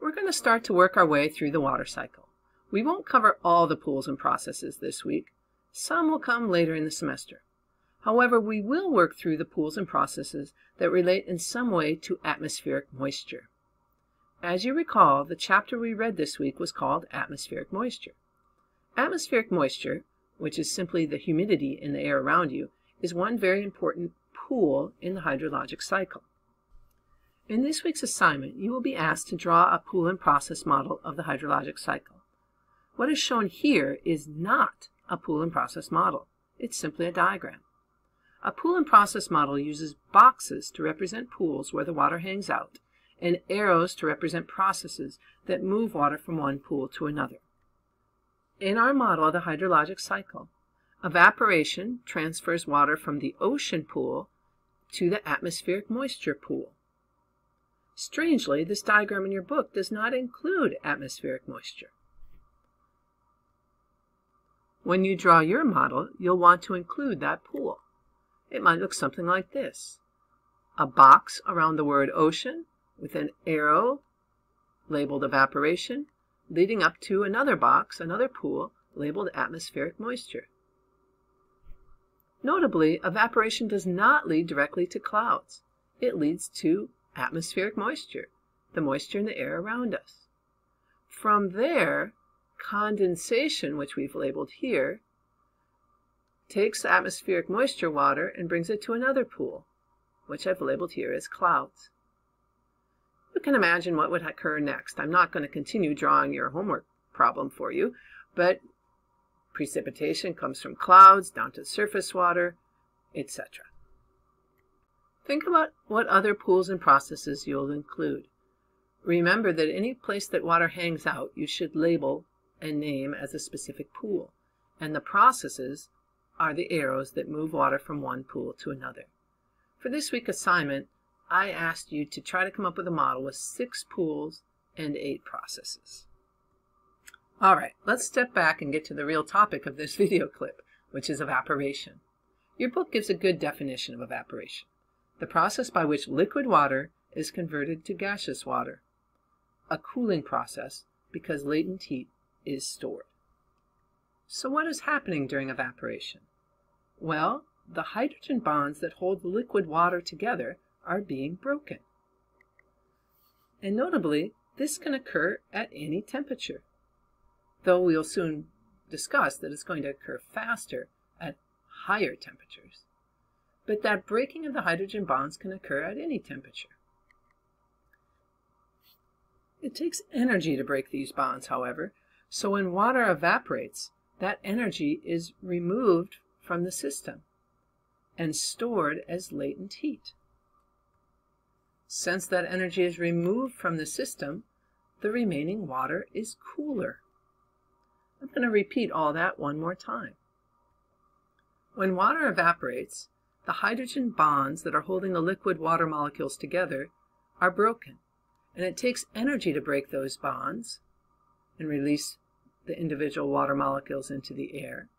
We're going to start to work our way through the water cycle. We won't cover all the pools and processes this week. Some will come later in the semester. However, we will work through the pools and processes that relate in some way to atmospheric moisture. As you recall, the chapter we read this week was called Atmospheric Moisture. Atmospheric moisture, which is simply the humidity in the air around you, is one very important pool in the hydrologic cycle. In this week's assignment, you will be asked to draw a pool and process model of the hydrologic cycle. What is shown here is not a pool and process model. It's simply a diagram. A pool and process model uses boxes to represent pools where the water hangs out and arrows to represent processes that move water from one pool to another. In our model of the hydrologic cycle, evaporation transfers water from the ocean pool to the atmospheric moisture pool. Strangely, this diagram in your book does not include atmospheric moisture. When you draw your model, you'll want to include that pool. It might look something like this. A box around the word ocean with an arrow labeled evaporation leading up to another box, another pool, labeled atmospheric moisture. Notably, evaporation does not lead directly to clouds. It leads to atmospheric moisture, the moisture in the air around us. From there, condensation, which we've labeled here, takes the atmospheric moisture water and brings it to another pool, which I've labeled here as clouds. You can imagine what would occur next. I'm not going to continue drawing your homework problem for you, but precipitation comes from clouds down to surface water, etc. Think about what other pools and processes you'll include. Remember that any place that water hangs out, you should label and name as a specific pool, and the processes are the arrows that move water from one pool to another. For this week's assignment, I asked you to try to come up with a model with six pools and eight processes. All right, let's step back and get to the real topic of this video clip, which is evaporation. Your book gives a good definition of evaporation the process by which liquid water is converted to gaseous water, a cooling process because latent heat is stored. So what is happening during evaporation? Well, the hydrogen bonds that hold the liquid water together are being broken. And notably, this can occur at any temperature, though we'll soon discuss that it's going to occur faster at higher temperatures but that breaking of the hydrogen bonds can occur at any temperature. It takes energy to break these bonds, however, so when water evaporates, that energy is removed from the system and stored as latent heat. Since that energy is removed from the system, the remaining water is cooler. I'm going to repeat all that one more time. When water evaporates, the hydrogen bonds that are holding the liquid water molecules together are broken. And it takes energy to break those bonds and release the individual water molecules into the air.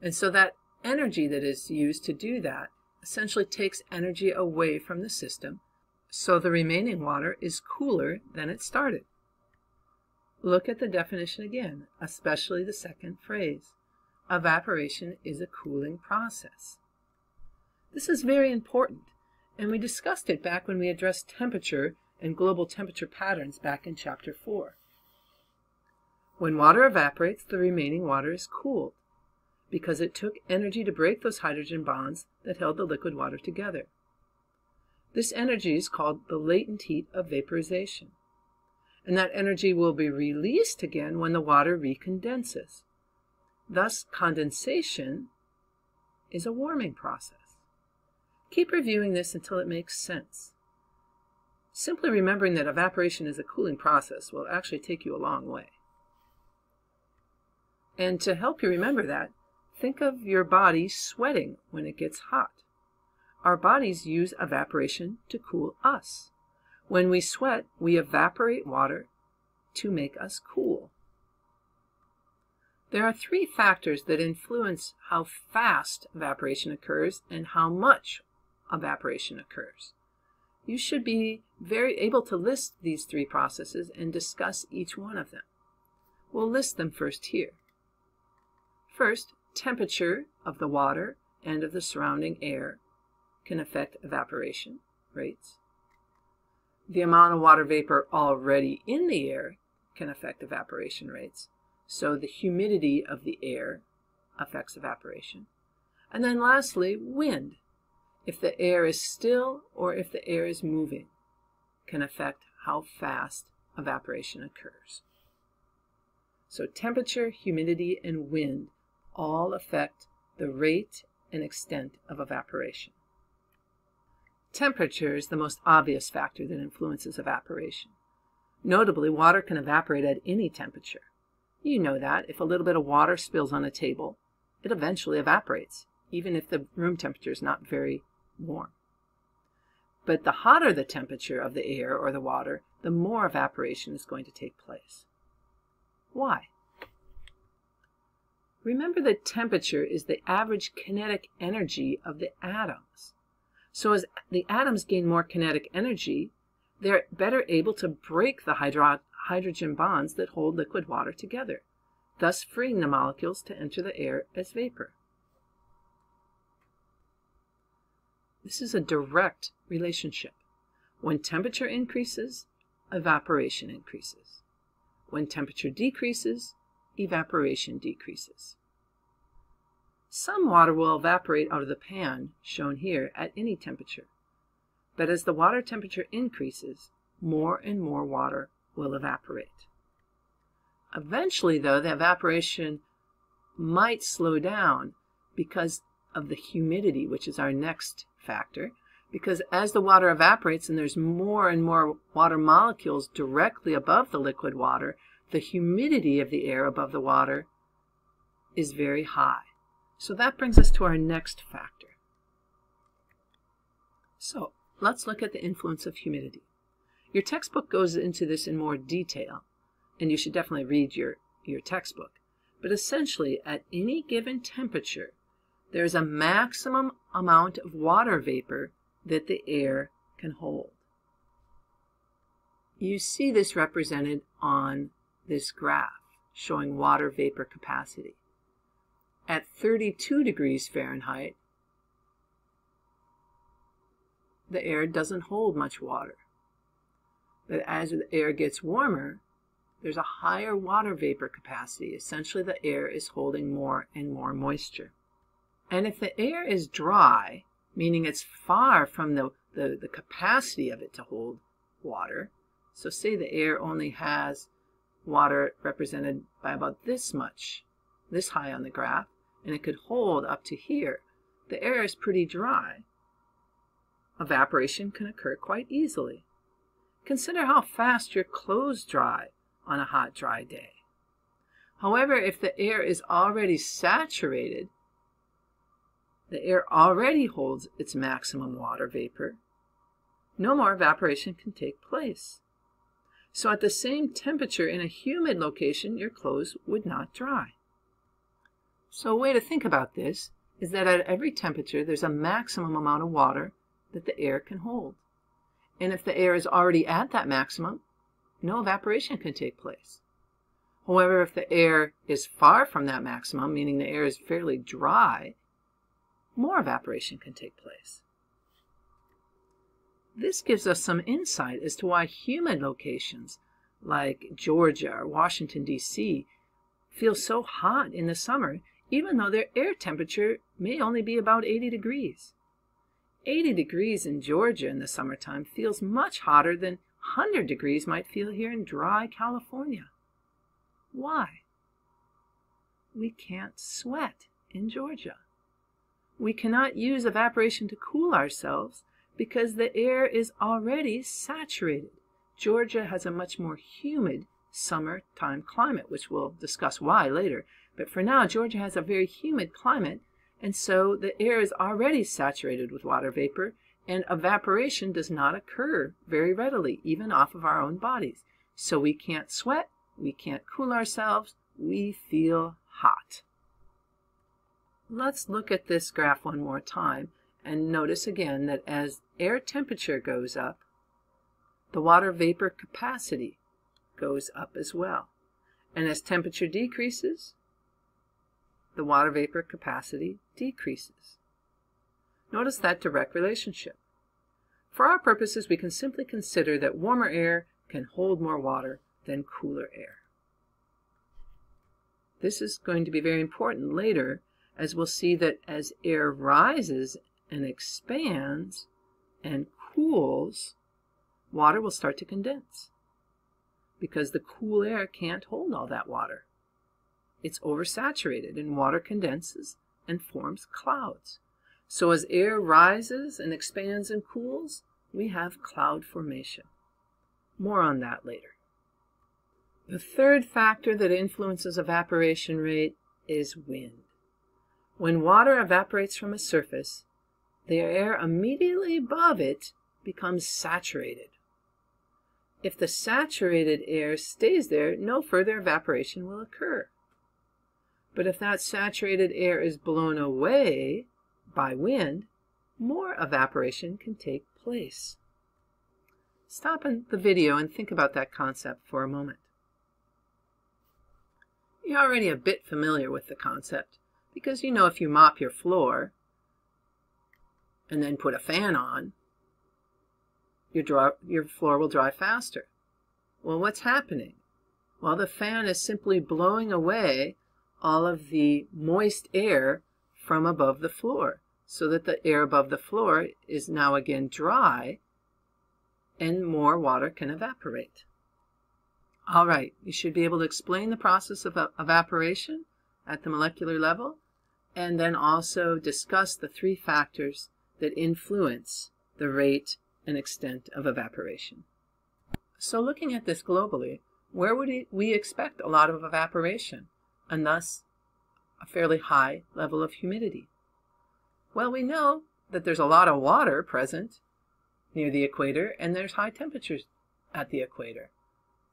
And so that energy that is used to do that essentially takes energy away from the system, so the remaining water is cooler than it started. Look at the definition again, especially the second phrase. Evaporation is a cooling process. This is very important, and we discussed it back when we addressed temperature and global temperature patterns back in Chapter 4. When water evaporates, the remaining water is cooled because it took energy to break those hydrogen bonds that held the liquid water together. This energy is called the latent heat of vaporization, and that energy will be released again when the water recondenses. Thus, condensation is a warming process. Keep reviewing this until it makes sense. Simply remembering that evaporation is a cooling process will actually take you a long way. And to help you remember that, think of your body sweating when it gets hot. Our bodies use evaporation to cool us. When we sweat, we evaporate water to make us cool. There are three factors that influence how fast evaporation occurs and how much evaporation occurs. you should be very able to list these three processes and discuss each one of them. We'll list them first here. First, temperature of the water and of the surrounding air can affect evaporation rates. The amount of water vapor already in the air can affect evaporation rates. So the humidity of the air affects evaporation. And then lastly, wind. If the air is still or if the air is moving can affect how fast evaporation occurs. So temperature, humidity, and wind all affect the rate and extent of evaporation. Temperature is the most obvious factor that influences evaporation. Notably, water can evaporate at any temperature. You know that if a little bit of water spills on a table, it eventually evaporates, even if the room temperature is not very warm. But the hotter the temperature of the air or the water, the more evaporation is going to take place. Why? Remember that temperature is the average kinetic energy of the atoms. So as the atoms gain more kinetic energy, they're better able to break the hydro hydrogen bonds that hold liquid water together, thus freeing the molecules to enter the air as vapor. This is a direct relationship. When temperature increases, evaporation increases. When temperature decreases, evaporation decreases. Some water will evaporate out of the pan, shown here, at any temperature. But as the water temperature increases, more and more water will evaporate. Eventually, though, the evaporation might slow down because of the humidity, which is our next factor. Because as the water evaporates and there's more and more water molecules directly above the liquid water, the humidity of the air above the water is very high. So that brings us to our next factor. So let's look at the influence of humidity. Your textbook goes into this in more detail, and you should definitely read your, your textbook. But essentially, at any given temperature, there's a maximum amount of water vapor that the air can hold. You see this represented on this graph showing water vapor capacity. At 32 degrees Fahrenheit, the air doesn't hold much water. But as the air gets warmer, there's a higher water vapor capacity. Essentially, the air is holding more and more moisture. And if the air is dry, meaning it's far from the, the, the capacity of it to hold water, so say the air only has water represented by about this much, this high on the graph, and it could hold up to here, the air is pretty dry. Evaporation can occur quite easily. Consider how fast your clothes dry on a hot, dry day. However, if the air is already saturated, the air already holds its maximum water vapor. No more evaporation can take place. So at the same temperature in a humid location, your clothes would not dry. So a way to think about this is that at every temperature, there's a maximum amount of water that the air can hold. And if the air is already at that maximum, no evaporation can take place. However, if the air is far from that maximum, meaning the air is fairly dry, more evaporation can take place. This gives us some insight as to why humid locations like Georgia or Washington, D.C. feel so hot in the summer, even though their air temperature may only be about 80 degrees. 80 degrees in Georgia in the summertime feels much hotter than 100 degrees might feel here in dry California. Why? We can't sweat in Georgia. We cannot use evaporation to cool ourselves because the air is already saturated. Georgia has a much more humid summertime climate, which we'll discuss why later. But for now, Georgia has a very humid climate, and so the air is already saturated with water vapor, and evaporation does not occur very readily, even off of our own bodies. So we can't sweat, we can't cool ourselves, we feel hot. Let's look at this graph one more time and notice again that as air temperature goes up, the water vapor capacity goes up as well. And as temperature decreases, the water vapor capacity decreases. Notice that direct relationship. For our purposes, we can simply consider that warmer air can hold more water than cooler air. This is going to be very important later as we'll see that as air rises and expands and cools, water will start to condense because the cool air can't hold all that water. It's oversaturated and water condenses and forms clouds. So as air rises and expands and cools, we have cloud formation. More on that later. The third factor that influences evaporation rate is wind. When water evaporates from a surface, the air immediately above it becomes saturated. If the saturated air stays there, no further evaporation will occur. But if that saturated air is blown away by wind, more evaporation can take place. Stop in the video and think about that concept for a moment. You're already a bit familiar with the concept because you know if you mop your floor and then put a fan on, your, draw, your floor will dry faster. Well, what's happening? Well, the fan is simply blowing away all of the moist air from above the floor so that the air above the floor is now again dry and more water can evaporate. All right, you should be able to explain the process of evaporation at the molecular level and then also discuss the three factors that influence the rate and extent of evaporation. So looking at this globally, where would we expect a lot of evaporation and thus a fairly high level of humidity? Well, we know that there's a lot of water present near the equator and there's high temperatures at the equator.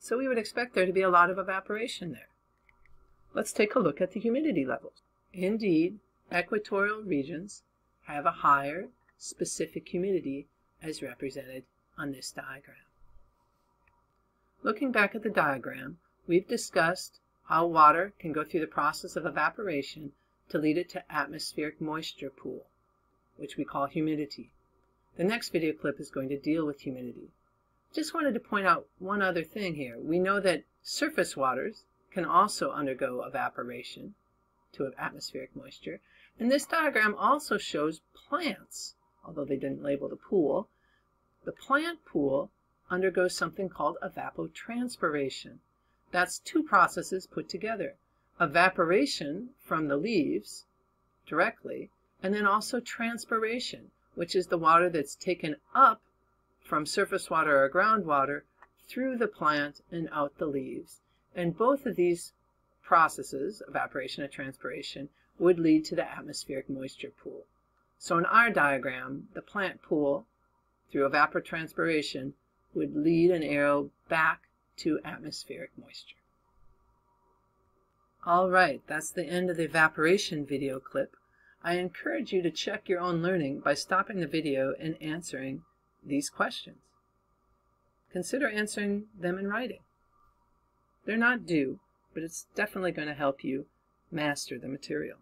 So we would expect there to be a lot of evaporation there. Let's take a look at the humidity levels. Indeed, equatorial regions have a higher specific humidity as represented on this diagram. Looking back at the diagram, we've discussed how water can go through the process of evaporation to lead it to atmospheric moisture pool, which we call humidity. The next video clip is going to deal with humidity. Just wanted to point out one other thing here. We know that surface waters can also undergo evaporation to have atmospheric moisture. And this diagram also shows plants, although they didn't label the pool. The plant pool undergoes something called evapotranspiration. That's two processes put together. Evaporation from the leaves directly, and then also transpiration, which is the water that's taken up from surface water or groundwater through the plant and out the leaves. And both of these processes, evaporation and transpiration, would lead to the atmospheric moisture pool. So in our diagram, the plant pool, through evapotranspiration, would lead an arrow back to atmospheric moisture. All right, that's the end of the evaporation video clip. I encourage you to check your own learning by stopping the video and answering these questions. Consider answering them in writing. They're not due, but it's definitely going to help you master the material.